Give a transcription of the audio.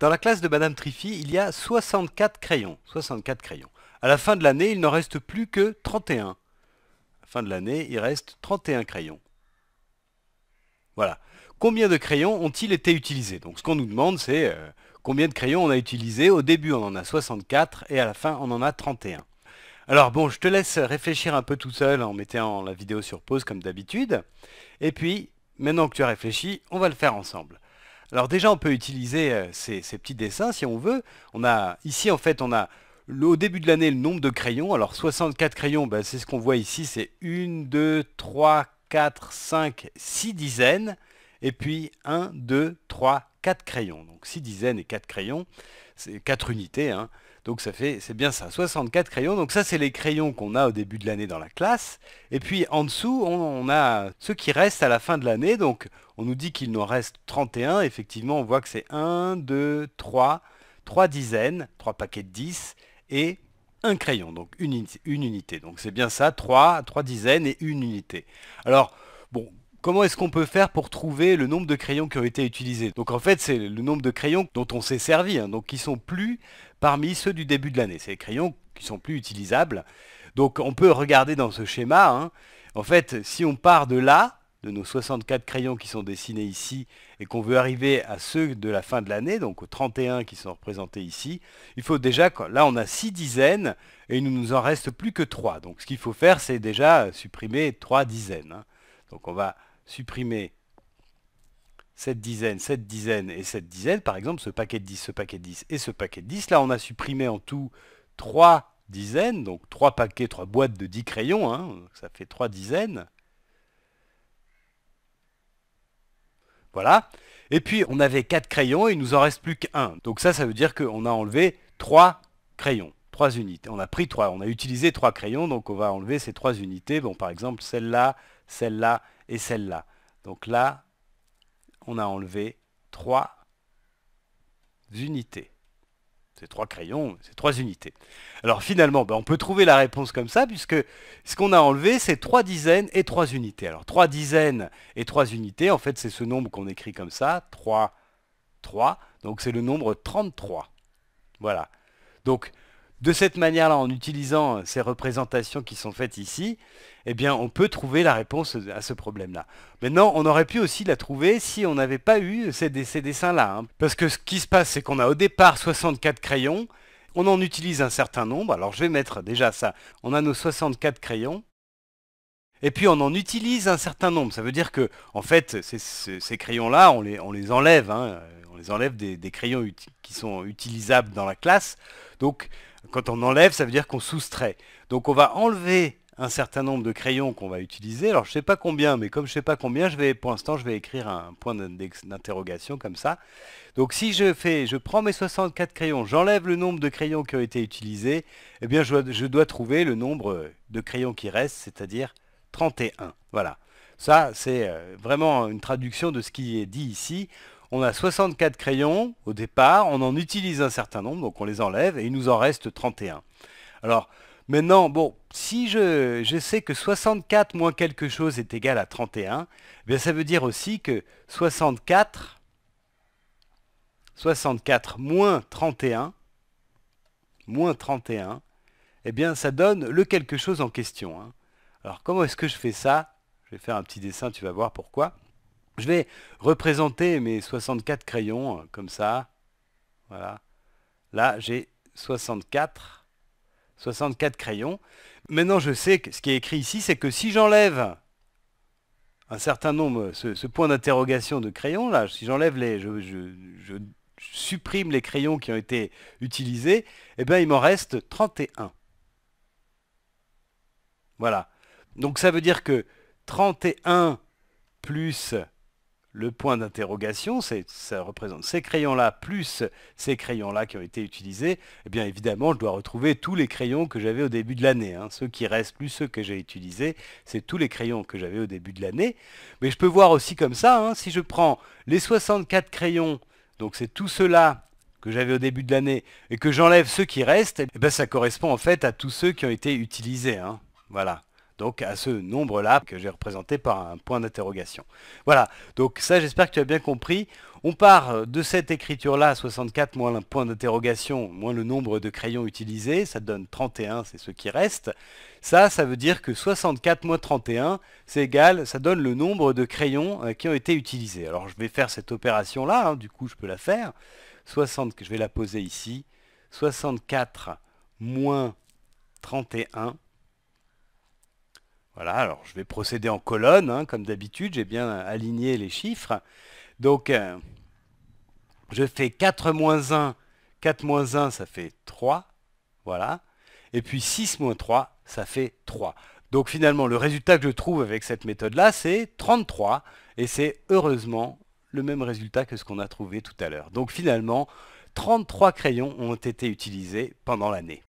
Dans la classe de Madame Trify, il y a 64 crayons. 64 crayons. À la fin de l'année, il n'en reste plus que 31. À la fin de l'année, il reste 31 crayons. Voilà. Combien de crayons ont-ils été utilisés? Donc ce qu'on nous demande, c'est euh, combien de crayons on a utilisé. Au début, on en a 64 et à la fin, on en a 31. Alors bon, je te laisse réfléchir un peu tout seul en mettant la vidéo sur pause comme d'habitude. Et puis, maintenant que tu as réfléchi, on va le faire ensemble. Alors déjà, on peut utiliser euh, ces, petits dessins si on veut. On a Ici, en fait, on a au début de l'année le nombre de crayons. Alors 64 crayons, ben, c'est ce qu'on voit ici, c'est 1, 2, 3, 4, 5, 6 dizaines. Et puis 1, 2, 3, 4 crayons. Donc 6 dizaines et 4 crayons, c'est 4 unités. Hein. Donc ça fait, c'est bien ça, 64 crayons. Donc ça, c'est les crayons qu'on a au début de l'année dans la classe. Et puis en dessous, on, a ceux qui restent à la fin de l'année. Donc on nous dit qu'il nous reste 31. Effectivement, on voit que c'est 1, 2, 3, 3 dizaines, 3 paquets de 10 et un crayon, donc une, unité. Donc c'est bien ça, 3, 3 dizaines et une unité. Alors, bon, Comment est-ce qu'on peut faire pour trouver le nombre de crayons qui ont été utilisés? Donc en fait, c'est le nombre de crayons dont on s'est servi, hein, donc qui sont plus parmi ceux du début de l'année. C'est les crayons qui sont plus utilisables. Donc on peut regarder dans ce schéma, hein. en fait, si on part de là, de nos 64 crayons qui sont dessinés ici, et qu'on veut arriver à ceux de la fin de l'année, donc aux 31 qui sont représentés ici, il faut déjà, là on a 6 dizaines, et il ne nous en reste plus que 3. Donc ce qu'il faut faire, c'est déjà supprimer 3 dizaines. Hein. Donc on va supprimer cette dizaine, cette dizaine et cette dizaine, par exemple ce paquet de 10, ce paquet de 10 et ce paquet de 10, là on a supprimé en tout 3 dizaines, donc 3 paquets, 3 boîtes de 10 crayons, hein, ça fait 3 dizaines. Voilà. Et puis on avait 4 crayons et il nous en reste plus qu'un. Donc ça, ça veut dire qu'on a enlevé 3 crayons, 3 unités. On a pris 3, on a utilisé 3 crayons, donc on va enlever ces 3 unités. Bon, par exemple, celle-là, celle-là et celle-là. Donc là, on a enlevé 3 unités. C'est 3 crayons, c'est 3 unités. Alors finalement, ben, on peut trouver la réponse comme ça, puisque ce qu'on a enlevé, c'est 3 dizaines et 3 unités. Alors 3 dizaines et 3 unités, en fait, c'est ce nombre qu'on écrit comme ça, 3, 3, donc c'est le nombre 33. Voilà. Donc, de cette manière-là, en utilisant ces représentations qui sont faites ici, eh on peut trouver la réponse à ce problème-là. Maintenant, on aurait pu aussi la trouver si on n'avait pas eu ces, dessins-là. Hein. Parce que ce qui se passe, c'est qu'on a au départ 64 crayons, on en utilise un certain nombre. Alors, je vais mettre déjà ça. On a nos 64 crayons. Et puis on en utilise un certain nombre. Ça veut dire que, en fait, ces, crayons-là, on les, enlève. Hein. On les enlève des, des crayons qui sont utilisables dans la classe. Donc, quand on enlève, ça veut dire qu'on soustrait. Donc, on va enlever un certain nombre de crayons qu'on va utiliser. Alors je ne sais pas combien, mais comme je ne sais pas combien, je vais, pour l'instant je vais écrire un point d'interrogation comme ça. Donc si je fais, je prends mes 64 crayons, j'enlève le nombre de crayons qui ont été utilisés, eh bien je, je dois trouver le nombre de crayons qui restent, c'est-à-dire 31. Voilà. Ça, c'est euh, vraiment une traduction de ce qui est dit ici. On a 64 crayons au départ, on en utilise un certain nombre, donc on les enlève, et il nous en reste 31. Alors, Maintenant, bon, si je, sais que 64 moins quelque chose est égal à 31, eh ça veut dire aussi que 64, 64 moins 31, moins 31, eh bien ça donne le quelque chose en question. Hein. Alors comment est-ce que je fais ça? Je vais faire un petit dessin, tu vas voir pourquoi. Je vais représenter mes 64 crayons, hein, comme ça. Voilà. Là, j'ai 64 64 crayons. Maintenant, je sais que ce qui est écrit ici, c'est que si j'enlève un certain nombre, ce, point d'interrogation de crayons, là, si j'enlève les, je, supprime les crayons qui ont été utilisés, eh bien, il m'en reste 31. Voilà. Donc ça veut dire que 31 plus le point d'interrogation, ça représente ces crayons-là plus ces crayons-là qui ont été utilisés, eh bien évidemment, je dois retrouver tous les crayons que j'avais au début de l'année. Hein. Ceux qui restent plus ceux que j'ai utilisés, c'est tous les crayons que j'avais au début de l'année. Mais je peux voir aussi comme ça, hein, si je prends les 64 crayons, donc c'est tous ceux-là que j'avais au début de l'année, et que j'enlève ceux qui restent, eh bien ça correspond en fait à tous ceux qui ont été utilisés. Hein. Voilà. Donc à ce nombre-là que j'ai représenté par un point d'interrogation. Voilà, donc ça j'espère que tu as bien compris. On part de cette écriture-là, 64 moins un point d'interrogation, moins le nombre de crayons utilisés, ça donne 31, c'est ce qui reste. Ça, ça veut dire que 64 moins 31, c'est égal, ça donne le nombre de crayons euh, qui ont été utilisés. Alors je vais faire cette opération-là, hein, du coup je peux la faire. 60, je vais la poser ici. 64 moins 31 voilà, alors je vais procéder en colonne, hein, comme d'habitude, j'ai bien aligné les chiffres. Donc, euh, je fais 4 moins 1, 4 moins 1, ça fait 3, voilà. Et puis 6 moins 3, ça fait 3. Donc finalement, le résultat que je trouve avec cette méthode-là, c'est 33, et c'est heureusement le même résultat que ce qu'on a trouvé tout à l'heure. Donc finalement, 33 crayons ont été utilisés pendant l'année.